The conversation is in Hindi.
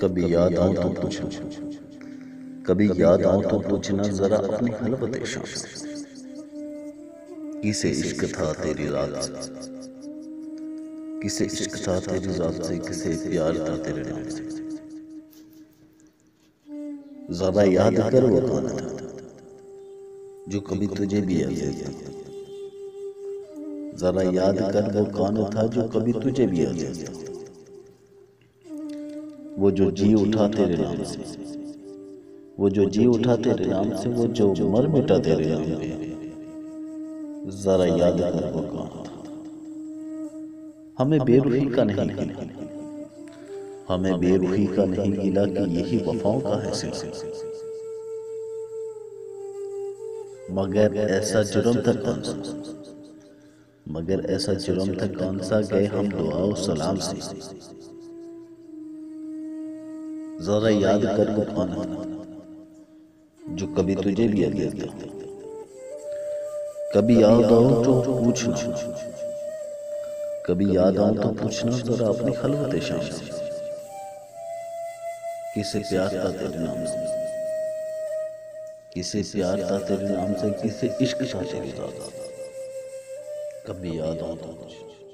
कभी याद आऊँ तो पूछना। कभी याद आऊँ तो पूछना जरा अपनी हलवत किसे इश्क था तेरी रात से? किसे इश्क था तेरी रात से? किसे प्यार था तेरे नाम से? जरा याद कर वो कौन था जो कभी तुझे भी याद था। जरा याद कर वो कौन था जो कभी तुझे भी याद था। वो जो जी उठा तेरे नाम से। वो जो जी उठा तेरे नाम से वो जो मर मिटा तेरे नाम पे जरा याद कर वो कौन था। हमें बेरुखी का नहीं गिला हमें बेरुखी का नहीं गिला कि यही वफाओं का है सिलसिला मगर ऐसा जुर्म था कौन सा? मगर ऐसा जुर्म था कौन सा? गए हम दुआ सलाम से। जरा याद कर वो है जो कभी तुझे भी अगले था कभी याद आओ तो पूछना। कभी याद आओ तो पूछना जरा अपनी खलवत शाम किसे प्यार था तेरे नाम से? किसे प्यार था तेरे नाम से? किसे इश्क था? तेरे कभी याद आओ तो पूछना।